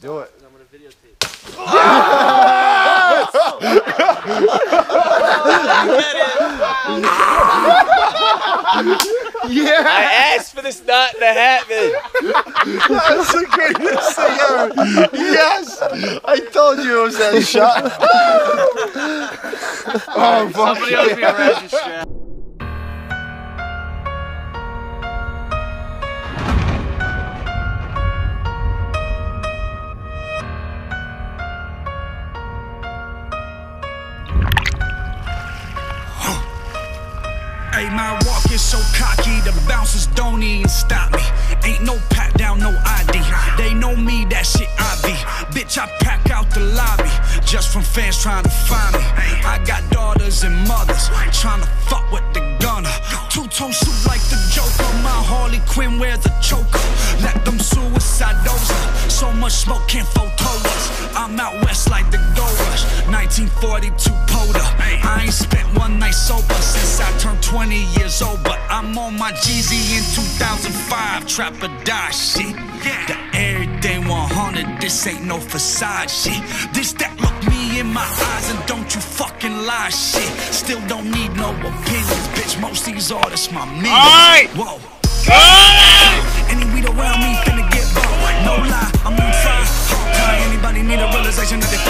Do it. I'm gonna videotape. Yeah, I asked for this not to happen. that's the greatest thing ever. Yes, I told you it was that shot. oh, fuck Somebody owes me a Hey, my walk is so cocky, the bouncers don't even stop me. Ain't no pat down, no ID. They know me, that shit I be. Bitch, I pack out the lobby just from fans trying to find me. I got daughters and mothers trying to fuck with the gunner. Two tone suit like the Joker. My Harley Quinn wears a choker. Let them suicide dozer. So much smoke can't photo us. I'm out west like the Gold Rush. 1942 Poda. I ain't spent one night sober 20 years old. But I'm on my Jeezy in 2005. Trap or die shit. The everyday 100. This ain't no facade shit. This that look me in my eyes and don't you fucking lie shit. Still don't need no opinions, bitch. Most these artists my millions. Whoa. Any weed around me finna get burned. No lie, I'm on fire. Anybody need a realization that they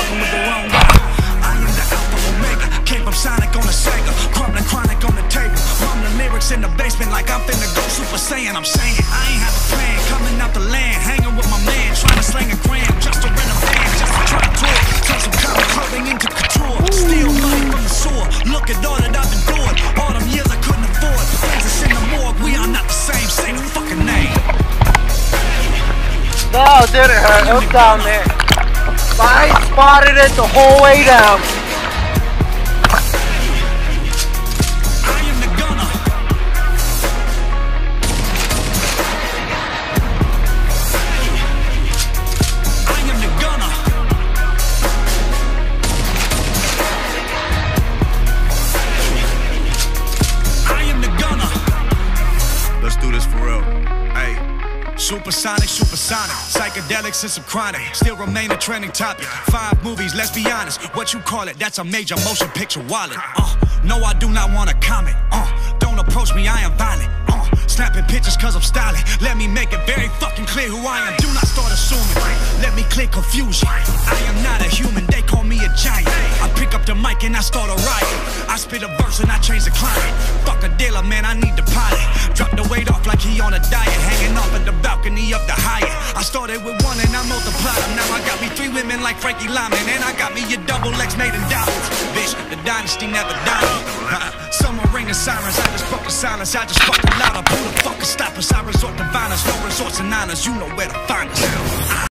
Super I'm saying I ain't have a plan. Coming out the land, hanging with my man. Trying to slang a gram just to rent a van. Just to try to tour. Turn some common clothing into couture. Steal money from the sewer. Look at all that I've endured. All them years I couldn't afford. Friends that's in the morgue. We are not the same. Say the fucking name. No, it didn't hurt. It was down there. I spotted it the whole way down. Supersonic, supersonic, psychedelics and some chronic. Still remain a trending topic. Five movies, let's be honest. What you call it? That's a major motion picture wallet. Uh, no, I do not want to comment. Uh, don't approach me, I am violent. Uh, snapping pictures cause I'm styling. Let me make it very fucking clear who I am. Do not start assuming. Let me clear confusion. I am not a human, they call me a giant. I pick up the mic and I start a riot. I spit a verse and I change the climate. Fuck a dealer, man, I need the pilot. Drop the weight off like he on a diet. Started with one and I multiplied them. Now I got me three women like Frankie Lymon. And I got me a double X made in dollars. Bitch, the dynasty never died. Uh-uh. Someone ringing sirens, I just the silence. I just fucking louder. Who the fuck can stop us? I resort to violence, no resorts and honors. You know where to find us.